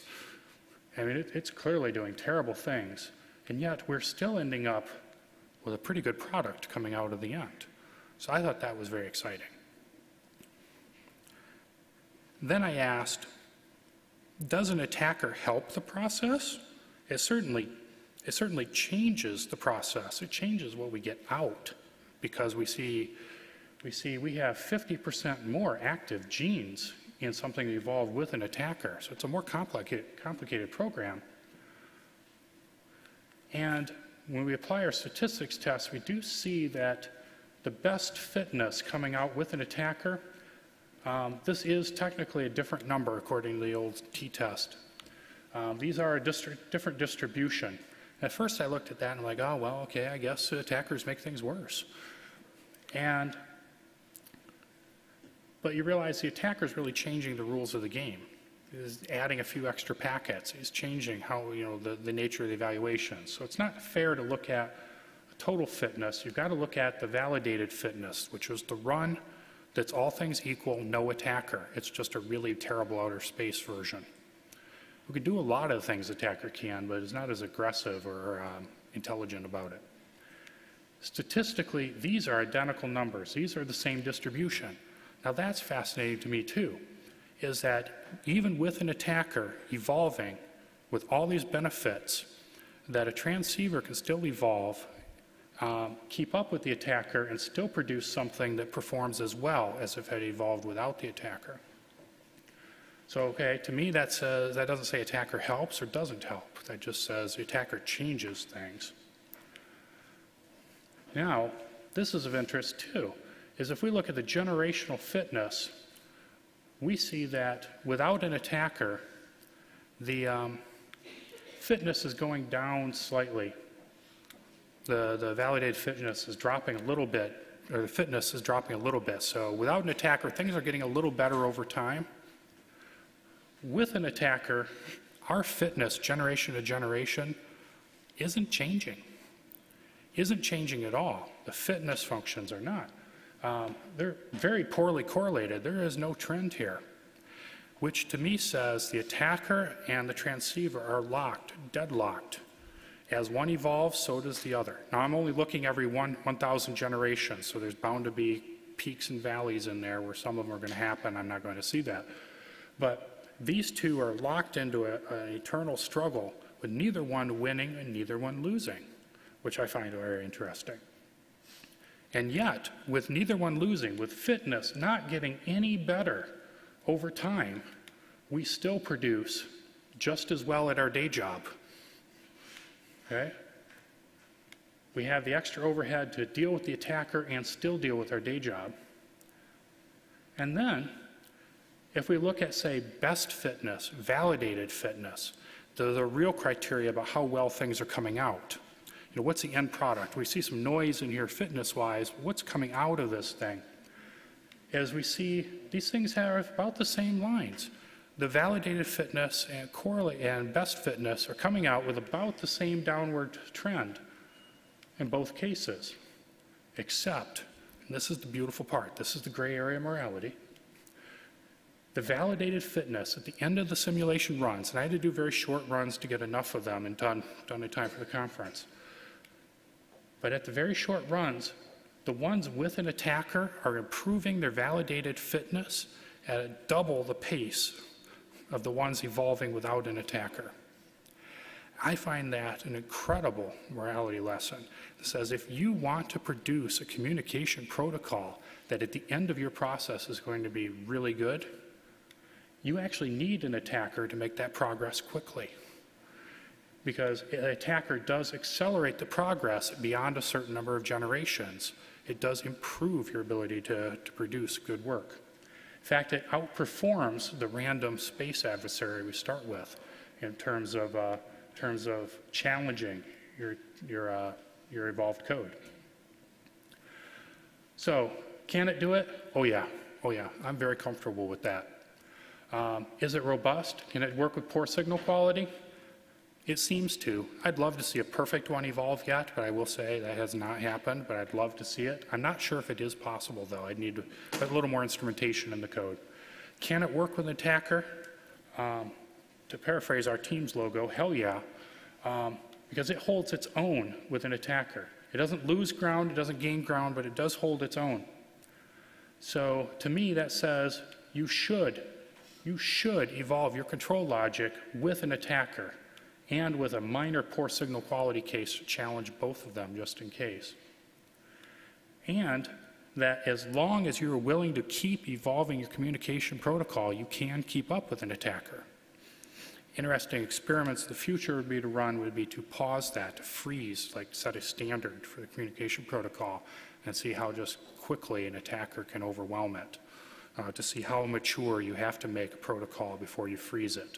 I mean, it, it's clearly doing terrible things, and yet we're still ending up with a pretty good product coming out of the end. So I thought that was very exciting. Then I asked, does an attacker help the process? It certainly, it certainly changes the process. It changes what we get out because we see we see we have 50% more active genes in something evolved with an attacker. So it's a more complicated, complicated program. And when we apply our statistics tests, we do see that the best fitness coming out with an attacker, um, this is technically a different number according to the old t-test. Um, these are a distri different distribution. At first I looked at that and I'm like, oh, well, okay, I guess attackers make things worse. And, but you realize the attacker is really changing the rules of the game. He's adding a few extra packets. He's changing how, you know, the, the nature of the evaluation. So it's not fair to look at total fitness. You've got to look at the validated fitness, which was the run that's all things equal, no attacker. It's just a really terrible outer space version. We could do a lot of things attacker can, but it's not as aggressive or um, intelligent about it. Statistically, these are identical numbers. These are the same distribution. Now that's fascinating to me too, is that even with an attacker evolving with all these benefits, that a transceiver can still evolve, um, keep up with the attacker, and still produce something that performs as well as if it had evolved without the attacker. So, okay, to me that says that doesn't say attacker helps or doesn't help. That just says the attacker changes things. Now, this is of interest too, is if we look at the generational fitness, we see that without an attacker, the um, fitness is going down slightly. The, the validated fitness is dropping a little bit, or the fitness is dropping a little bit. So without an attacker, things are getting a little better over time. With an attacker, our fitness, generation to generation, isn't changing isn't changing at all. The fitness functions are not. Um, they're very poorly correlated. There is no trend here, which to me says the attacker and the transceiver are locked, deadlocked. As one evolves, so does the other. Now, I'm only looking every 1,000 generations, so there's bound to be peaks and valleys in there where some of them are going to happen. I'm not going to see that. But these two are locked into a, an eternal struggle with neither one winning and neither one losing which I find very interesting. And yet, with neither one losing, with fitness not getting any better over time, we still produce just as well at our day job. Okay? We have the extra overhead to deal with the attacker and still deal with our day job. And then, if we look at, say, best fitness, validated fitness, the, the real criteria about how well things are coming out, you know, what's the end product? We see some noise in here fitness-wise. What's coming out of this thing? As we see these things have about the same lines. The validated fitness and correlate and best fitness are coming out with about the same downward trend in both cases, except, and this is the beautiful part, this is the gray area morality. The validated fitness at the end of the simulation runs, and I had to do very short runs to get enough of them and done, done in time for the conference. But at the very short runs, the ones with an attacker are improving their validated fitness at double the pace of the ones evolving without an attacker. I find that an incredible morality lesson that says if you want to produce a communication protocol that at the end of your process is going to be really good, you actually need an attacker to make that progress quickly. Because an attacker does accelerate the progress beyond a certain number of generations. It does improve your ability to, to produce good work. In fact, it outperforms the random space adversary we start with in terms of, uh, terms of challenging your, your, uh, your evolved code. So, can it do it? Oh, yeah. Oh, yeah. I'm very comfortable with that. Um, is it robust? Can it work with poor signal quality? It seems to. I'd love to see a perfect one evolve yet, but I will say that has not happened, but I'd love to see it. I'm not sure if it is possible, though. I'd need a little more instrumentation in the code. Can it work with an attacker? Um, to paraphrase our team's logo, hell yeah, um, because it holds its own with an attacker. It doesn't lose ground, it doesn't gain ground, but it does hold its own. So to me, that says you should, you should evolve your control logic with an attacker and with a minor poor signal quality case challenge both of them just in case. And that as long as you're willing to keep evolving your communication protocol, you can keep up with an attacker. Interesting experiments the future would be to run would be to pause that, to freeze, like set a standard for the communication protocol and see how just quickly an attacker can overwhelm it, uh, to see how mature you have to make a protocol before you freeze it.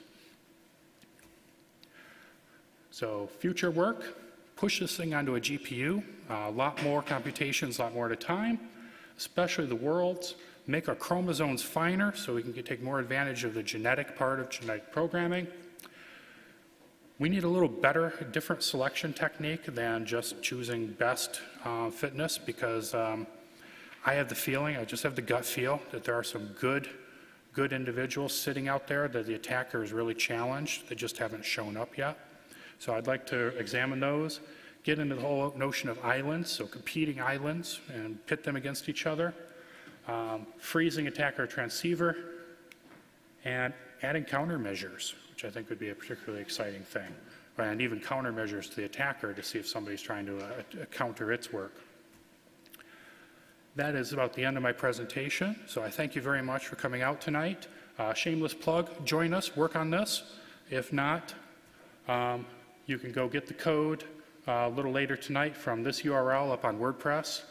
So future work, push this thing onto a GPU, a lot more computations, a lot more at a time, especially the worlds, make our chromosomes finer so we can take more advantage of the genetic part of genetic programming. We need a little better, different selection technique than just choosing best uh, fitness because um, I have the feeling, I just have the gut feel that there are some good, good individuals sitting out there that the attacker is really challenged that just haven't shown up yet. So I'd like to examine those, get into the whole notion of islands, so competing islands, and pit them against each other, um, freezing attacker transceiver, and adding countermeasures, which I think would be a particularly exciting thing, and even countermeasures to the attacker to see if somebody's trying to uh, counter its work. That is about the end of my presentation, so I thank you very much for coming out tonight. Uh, shameless plug, join us, work on this. If not, um, you can go get the code uh, a little later tonight from this URL up on WordPress.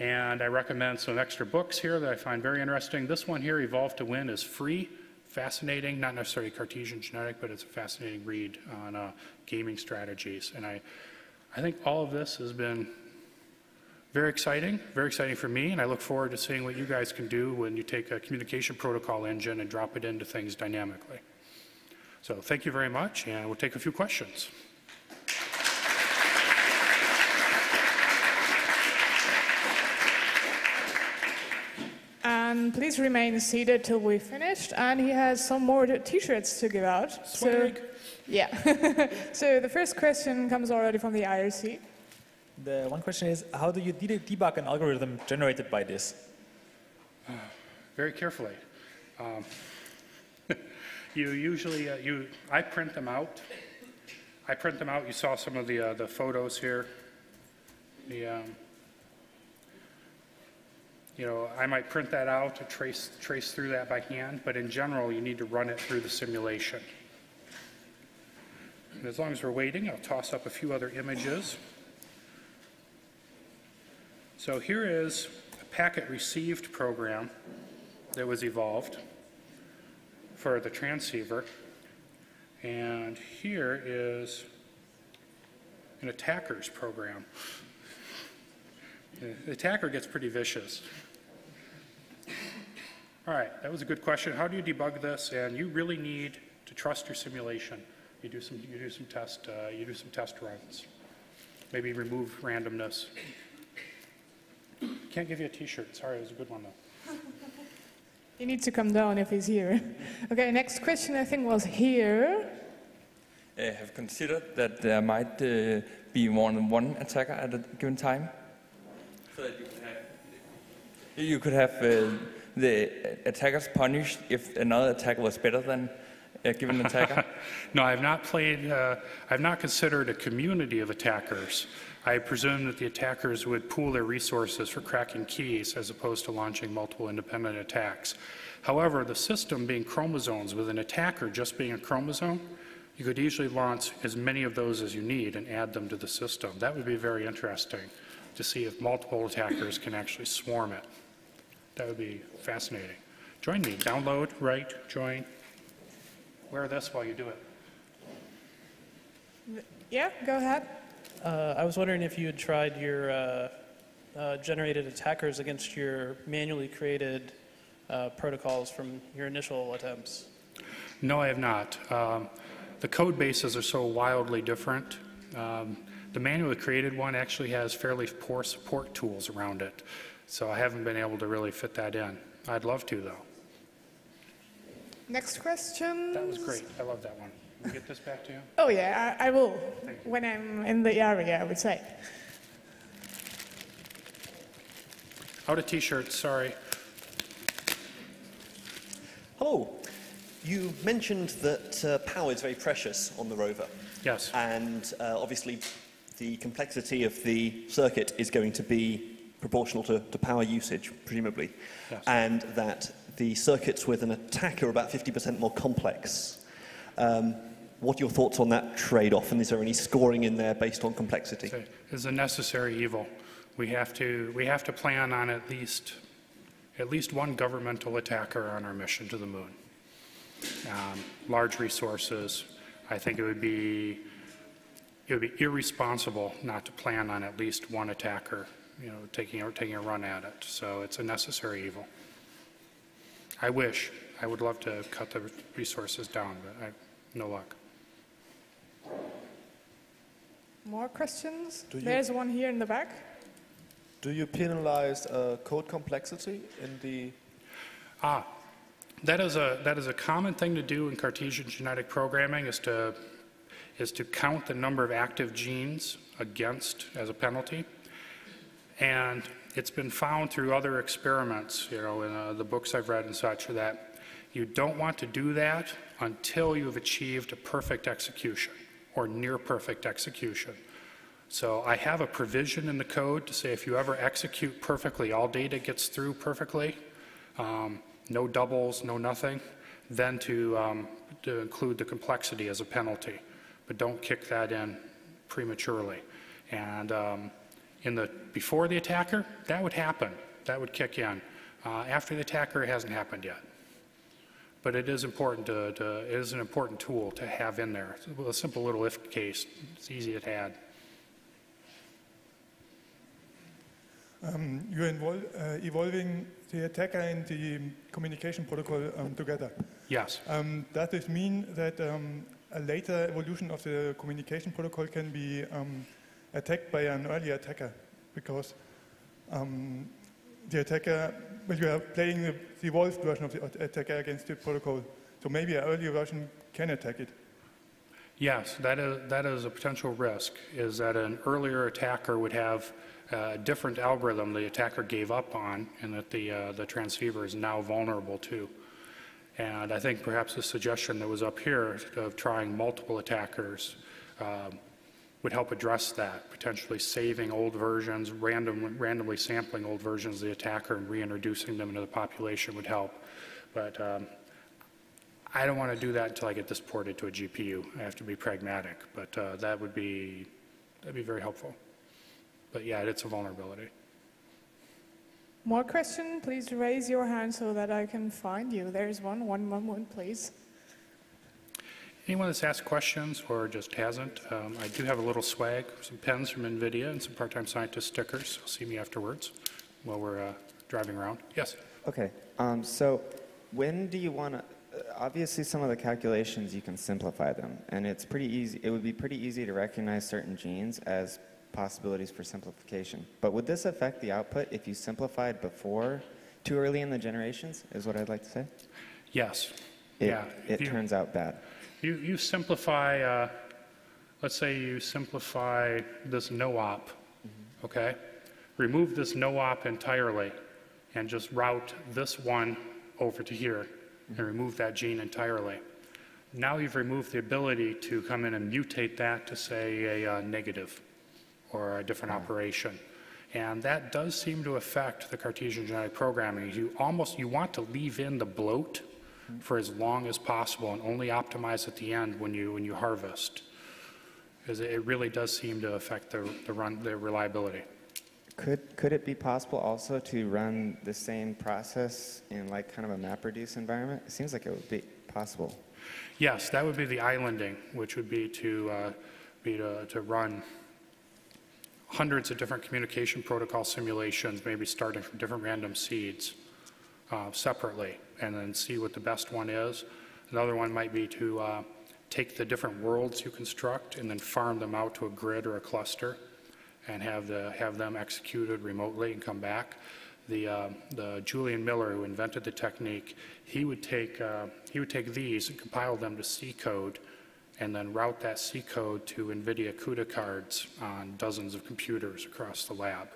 And I recommend some extra books here that I find very interesting. This one here, Evolved to Win, is free, fascinating, not necessarily Cartesian genetic, but it's a fascinating read on uh, gaming strategies. And I, I think all of this has been very exciting, very exciting for me, and I look forward to seeing what you guys can do when you take a communication protocol engine and drop it into things dynamically. So thank you very much, and we'll take a few questions. And please remain seated till we finished. And he has some more t-shirts to give out. Swag. So, yeah. so the first question comes already from the IRC. The one question is, how do you de debug an algorithm generated by this? Very carefully. Um, you usually, uh, you, I print them out. I print them out. You saw some of the, uh, the photos here. The, um, you know, I might print that out to trace, trace through that by hand, but in general, you need to run it through the simulation. And as long as we're waiting, I'll toss up a few other images. So here is a packet received program that was evolved for the transceiver. And here is an attacker's program. The attacker gets pretty vicious. All right, that was a good question. How do you debug this? And you really need to trust your simulation. You do some, you do some test, uh, you do some test runs. Maybe remove randomness. Can't give you a T-shirt. Sorry, it was a good one though. He needs to come down if he's here. Okay, next question I think was here. I have considered that there might uh, be more than one attacker at a given time? So that you could have, you could have uh, the attackers punished if another attacker was better than a given attacker? No, I've not played, uh, I've not considered a community of attackers. I presume that the attackers would pool their resources for cracking keys as opposed to launching multiple independent attacks. However, the system being chromosomes with an attacker just being a chromosome, you could easily launch as many of those as you need and add them to the system. That would be very interesting to see if multiple attackers can actually swarm it. That would be fascinating. Join me. Download, write, join. Wear this while you do it. Yeah, go ahead. Uh, I was wondering if you had tried your uh, uh, generated attackers against your manually created uh, protocols from your initial attempts. No, I have not. Um, the code bases are so wildly different. Um, the manually created one actually has fairly poor support tools around it, so I haven't been able to really fit that in. I'd love to, though. Next question. That was great. I love that one. Can we get this back to you? Oh yeah, I, I will when I'm in the area. I would say. Out of t-shirts, sorry. Hello. You mentioned that uh, power is very precious on the rover, Yes. and uh, obviously the complexity of the circuit is going to be proportional to, to power usage, presumably, Yes. and that the circuits with an attack are about 50% more complex. Um, what are your thoughts on that trade-off, and is there any scoring in there based on complexity? It's a necessary evil. We have to, we have to plan on at least, at least one governmental attacker on our mission to the moon. Um, large resources. I think it would be, it would be irresponsible not to plan on at least one attacker, you know, taking, a- taking a run at it. So it's a necessary evil. I wish, I would love to cut the resources down, but I, no luck. More questions? Do you- There's one here in the back. Do you penalize uh, code complexity in the Ah, that is a, that is a common thing to do in Cartesian genetic programming is to, is to count the number of active genes against as a penalty. And it's been found through other experiments, you know, in uh, the books I've read and such, that you don't want to do that until you've achieved a perfect execution or near perfect execution. So I have a provision in the code to say if you ever execute perfectly, all data gets through perfectly, um, no doubles, no nothing, then to, um, to include the complexity as a penalty. But don't kick that in prematurely. And um, in the, before the attacker, that would happen. That would kick in. Uh, after the attacker, it hasn't happened yet. But it is important to, to, it is an important tool to have in there. It's A simple little if case, it's easy to add. Um, you're uh, evolving the attacker and the communication protocol um, together. Yes. Um, does this mean that um, a later evolution of the communication protocol can be um, attacked by an earlier attacker? Because um, the attacker, well, you are playing the, evolved version of the at- attacker against the protocol, so maybe an earlier version can attack it. Yes, that is, that is a potential risk, is that an earlier attacker would have a different algorithm the attacker gave up on and that the, uh, the transceiver is now vulnerable to. And I think perhaps the suggestion that was up here of trying multiple attackers um, would help address that, potentially saving old versions, random, randomly sampling old versions of the attacker and reintroducing them into the population would help. But um, I don't want to do that until I get this ported to a GPU. I have to be pragmatic, but uh, that would be, that'd be very helpful. But yeah, it's a vulnerability. More question? Please raise your hand so that I can find you. There's one. One moment, please. Anyone that's asked questions or just hasn't, um, I do have a little swag, some pens from NVIDIA and some part-time scientist stickers. You'll see me afterwards while we're uh, driving around. Yes? Okay. Um, so, when do you want to? Obviously, some of the calculations you can simplify them, and it's pretty easy. It would be pretty easy to recognize certain genes as possibilities for simplification. But would this affect the output if you simplified before, too early in the generations? Is what I'd like to say. Yes. It, yeah. It you, turns out bad. You, you simplify, uh, let's say you simplify this no-op, okay? Remove this no-op entirely and just route this one over to here and remove that gene entirely. Now you've removed the ability to come in and mutate that to say a uh, negative or a different operation. And that does seem to affect the Cartesian genetic programming. You almost, you want to leave in the bloat for as long as possible and only optimize at the end when you, when you harvest. Because it really does seem to affect the, the run, the reliability. Could, could it be possible also to run the same process in like kind of a MapReduce environment? It seems like it would be possible. Yes, that would be the islanding, which would be to, uh, be to, to run hundreds of different communication protocol simulations, maybe starting from different random seeds uh, separately, and then see what the best one is. Another one might be to uh, take the different worlds you construct and then farm them out to a grid or a cluster and have, the, have them executed remotely and come back. The, uh, the Julian Miller, who invented the technique, he would, take, uh, he would take these and compile them to C code and then route that C code to NVIDIA CUDA cards on dozens of computers across the lab.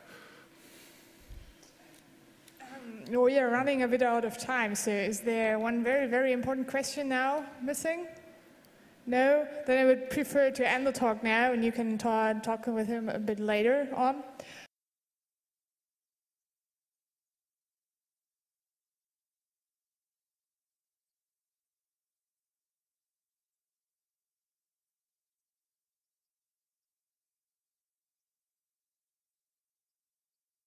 Um, we are running a bit out of time, so is there one very, very important question now missing? No? Then I would prefer to end the talk now, and you can ta- talk with him a bit later on.